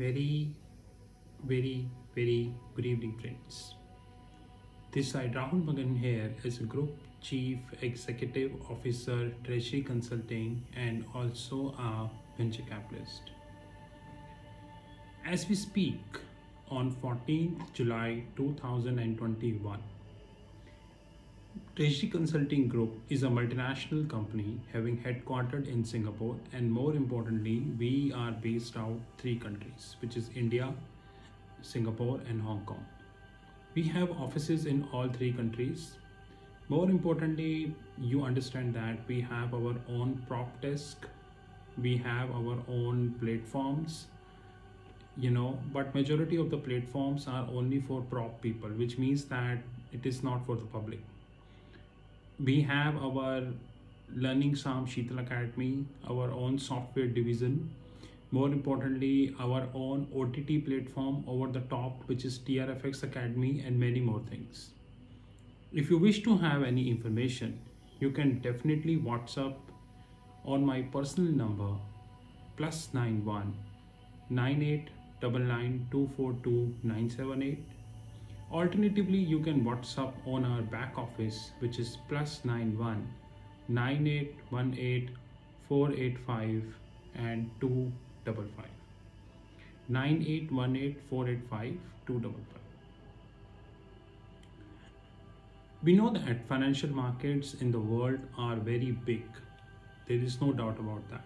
Very, very, very good evening, friends. This side Rahul Magan here is a Group Chief Executive Officer, Treasury Consulting, and also a venture capitalist. As we speak on 14th July 2021, Treasury Consulting Group is a multinational company having headquartered in Singapore and more importantly we are based out three countries which is India, Singapore and Hong Kong. We have offices in all three countries. More importantly, you understand that we have our own prop desk, we have our own platforms, you know, but majority of the platforms are only for prop people, which means that it is not for the public we have our learning Sam Sheetal Academy, our own software division, more importantly, our own OTT platform over the top, which is TRFX Academy, and many more things. If you wish to have any information, you can definitely WhatsApp on my personal number plus 91 9899242978 Alternatively, you can WhatsApp on our back office, which is plus 91 9818 485 and 255. 9818 485 255. We know that financial markets in the world are very big. There is no doubt about that.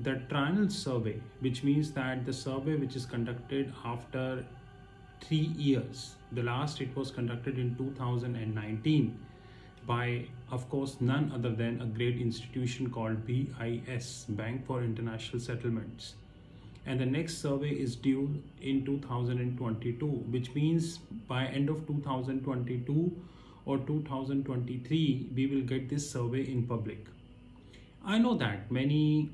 The triennial survey, which means that the survey which is conducted after three years. The last it was conducted in 2019 by, of course, none other than a great institution called BIS, Bank for International Settlements. And the next survey is due in 2022, which means by end of 2022 or 2023, we will get this survey in public. I know that many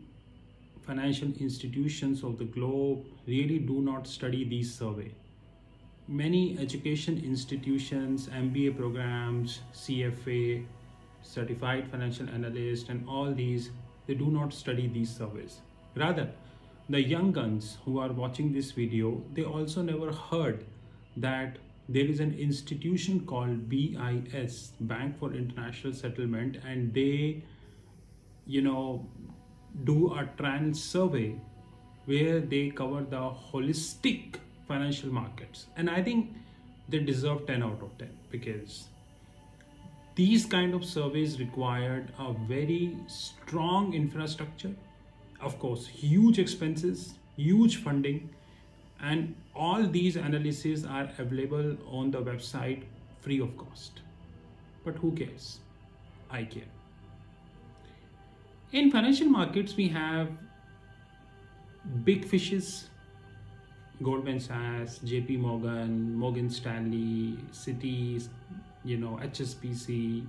financial institutions of the globe really do not study these survey many education institutions, MBA programs, CFA, certified financial analyst, and all these, they do not study these surveys. Rather, the young guns who are watching this video, they also never heard that there is an institution called BIS, Bank for International Settlement, and they, you know, do a trans survey where they cover the holistic financial markets. And I think they deserve 10 out of 10 because these kind of surveys required a very strong infrastructure, of course, huge expenses, huge funding, and all these analyses are available on the website free of cost. But who cares? I care. In financial markets, we have big fishes Goldman Sachs, JP Morgan, Morgan Stanley, Citi, you know, HSBC.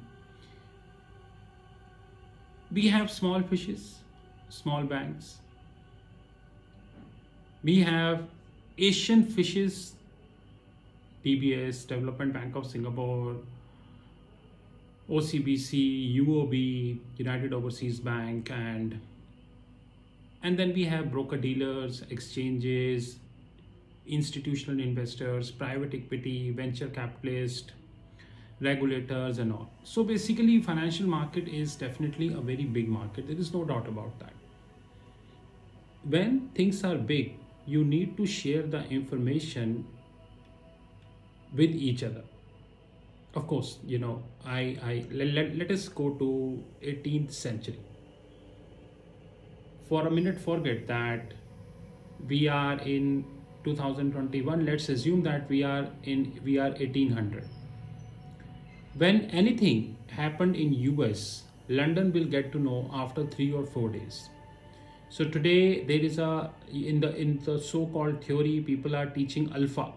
We have small fishes, small banks. We have Asian fishes, DBS, Development Bank of Singapore, OCBC, UOB, United Overseas Bank, and and then we have broker dealers, exchanges, institutional investors, private equity, venture capitalists, regulators and all. So basically financial market is definitely a very big market. There is no doubt about that. When things are big, you need to share the information with each other. Of course, you know, I, I let, let us go to 18th century. For a minute, forget that we are in 2021 let's assume that we are in we are 1800 when anything happened in us london will get to know after 3 or 4 days. So today there is a in the in the so called theory people are teaching alpha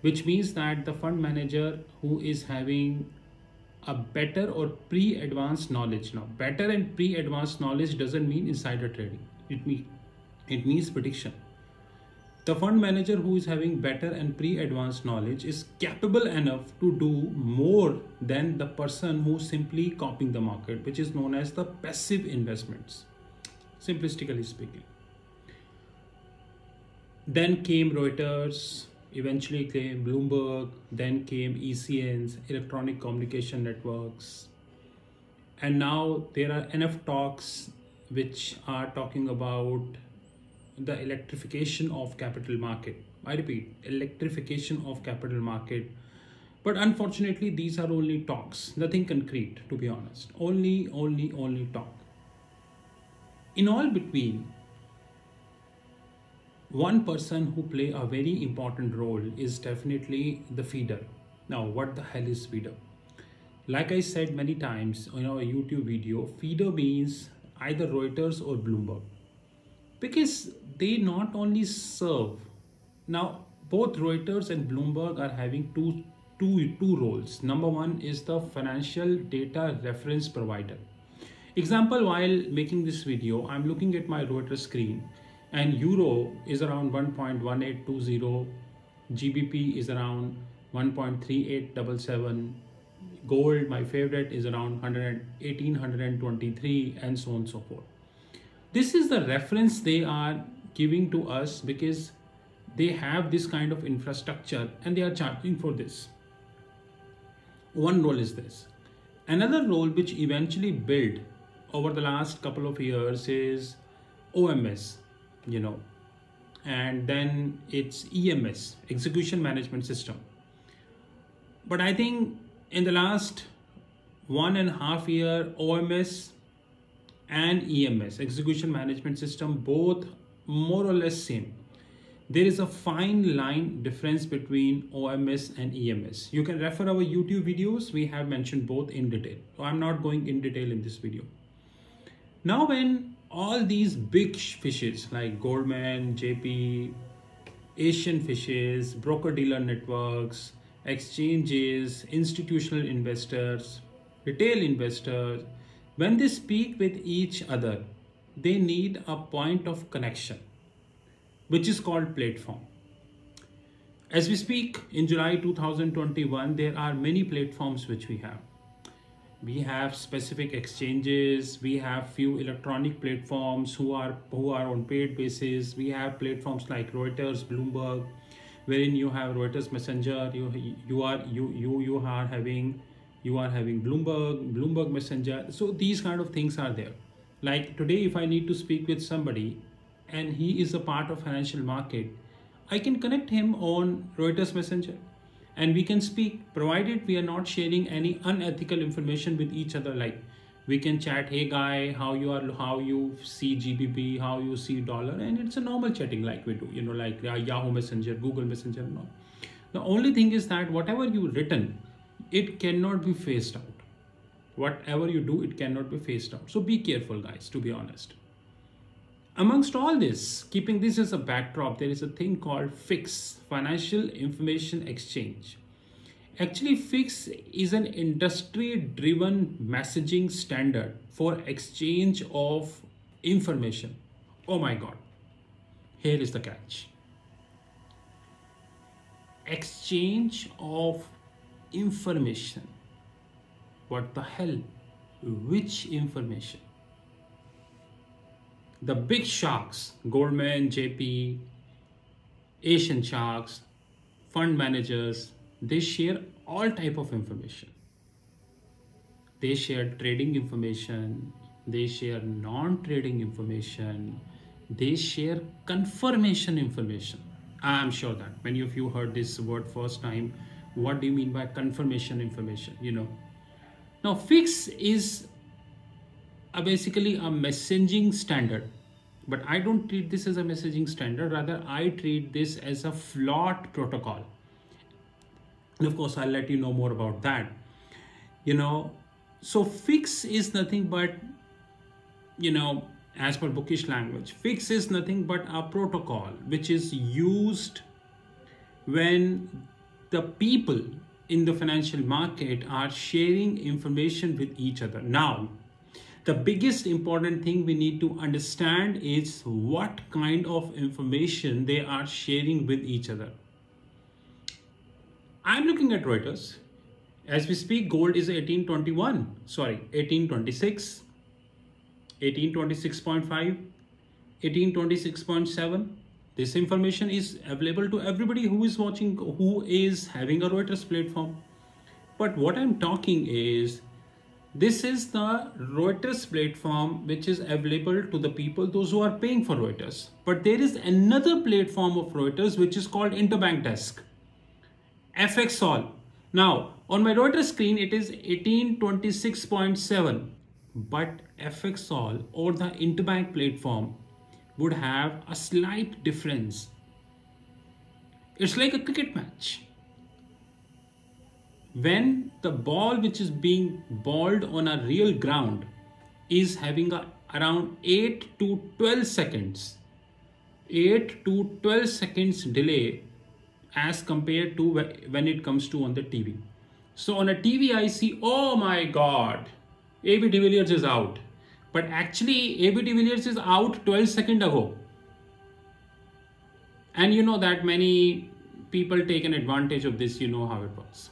which means that the fund manager who is having a better or pre-advanced knowledge. Now better and pre-advanced knowledge doesn't mean insider trading. It mean it means prediction the fund manager who is having better and pre-advanced knowledge is capable enough to do more than the person who's simply copying the market, which is known as the passive investments, simplistically speaking. then came Reuters, eventually came Bloomberg, then came ECNs, Electronic Communication Networks. And now there are enough talks which are talking about the electrification of capital market. I repeat, electrification of capital market. But unfortunately, these are only talks, nothing concrete, to be honest. Only, only, only talk. In all between, one person who play a very important role is definitely the feeder now what the hell is feeder like i said many times in our youtube video feeder means either reuters or bloomberg because they not only serve. Now both reuters and bloomberg are having two two two roles. Number one is the financial data reference provider. Example while making this video i'm looking at my reuters screen and euro is around 1.1820 gbp is around 1.3877 gold my favorite is around 1823 and so on and so forth this is the reference they are giving to us because they have this kind of infrastructure and they are charging for this. One role is this. Another role which eventually built over the last couple of years is oms you know and then it's ems execution management system. But i think in the last one and a half year oms and ems execution management system both more or less same. There is a fine line difference between oms and ems you can refer our youtube videos. We have mentioned both in detail. So i'm not going in detail in this video. Now when all these big fishes like Goldman, JP, Asian fishes, broker dealer networks, exchanges, institutional investors, retail investors, when they speak with each other, they need a point of connection, which is called platform. As we speak in July 2021, there are many platforms which we have we have specific exchanges we have few electronic platforms who are who are on paid basis we have platforms like reuters bloomberg wherein you have reuters messenger you you are you you you are having you are having bloomberg bloomberg messenger. So these kind of things are there. Like today if i need to speak with somebody and he is a part of financial market i can connect him on reuters messenger and we can speak provided we are not sharing any unethical information with each other. Like we can chat hey guy how you are how you see gbp how you see dollar? And it's a normal chatting like we do you know like yahoo messenger google messenger and all. The only thing is that whatever you written it cannot be phased out whatever you do it cannot be phased out so be careful guys to be honest Amongst all this, keeping this as a backdrop, there is a thing called FIX, Financial Information Exchange. Actually, FIX is an industry driven messaging standard for exchange of information. Oh my God. Here is the catch exchange of information. What the hell? Which information? the big sharks, Goldman, JP, Asian sharks, fund managers, they share all type of information. They share trading information, they share non-trading information, they share confirmation information. I'm sure that many of you heard this word first time. What do you mean by confirmation information? You know, now fix is a basically a messaging standard. But i don't treat this as a messaging standard. Rather i treat this as a flawed protocol. And of course i'll let you know more about that. You know so fix is nothing but you know as per bookish language fix is nothing but a protocol which is used when the people in the financial market are sharing information with each other. Now the biggest important thing we need to understand is what kind of information they are sharing with each other. I'm looking at Reuters. As we speak, gold is 1821, sorry, 1826, 1826.5, 1826.7, This information is available to everybody who is watching, who is having a Reuters platform. But what I'm talking is, this is the Reuters platform which is available to the people, those who are paying for Reuters. But there is another platform of Reuters which is called Interbank Desk, FXall. Now, on my Reuters screen, it is 1826.7, but FXall or the Interbank platform would have a slight difference. It's like a cricket match when the ball which is being bowled on a real ground is having a, around 8 to 12 seconds 8 to 12 seconds delay as compared to when it comes to on the TV. So on a TV I see oh my god AB de Villiers is out but actually AB de Villiers is out 12 seconds ago and you know that many people take an advantage of this you know how it works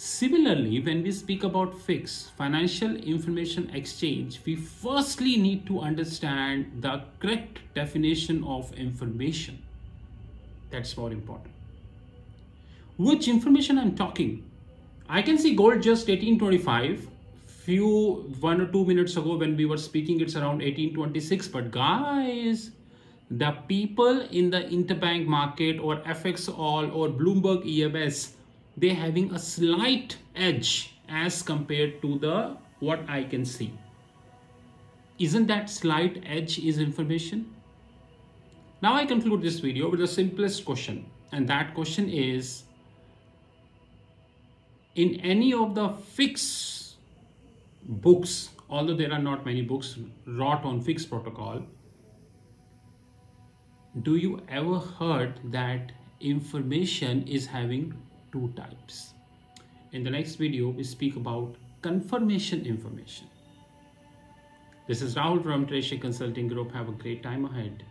Similarly, when we speak about FIX, Financial Information Exchange, we firstly need to understand the correct definition of information. That's more important. Which information I'm talking? I can see gold just 1825. Few one or two minutes ago when we were speaking, it's around 1826. But guys, the people in the interbank market or FXall or Bloomberg EMS they having a slight edge as compared to the what I can see. Isn't that slight edge is information? Now I conclude this video with the simplest question and that question is in any of the fix books although there are not many books wrought on fix protocol do you ever heard that information is having two types. In the next video, we speak about confirmation information. This is Rahul from Treasury Consulting Group. Have a great time ahead.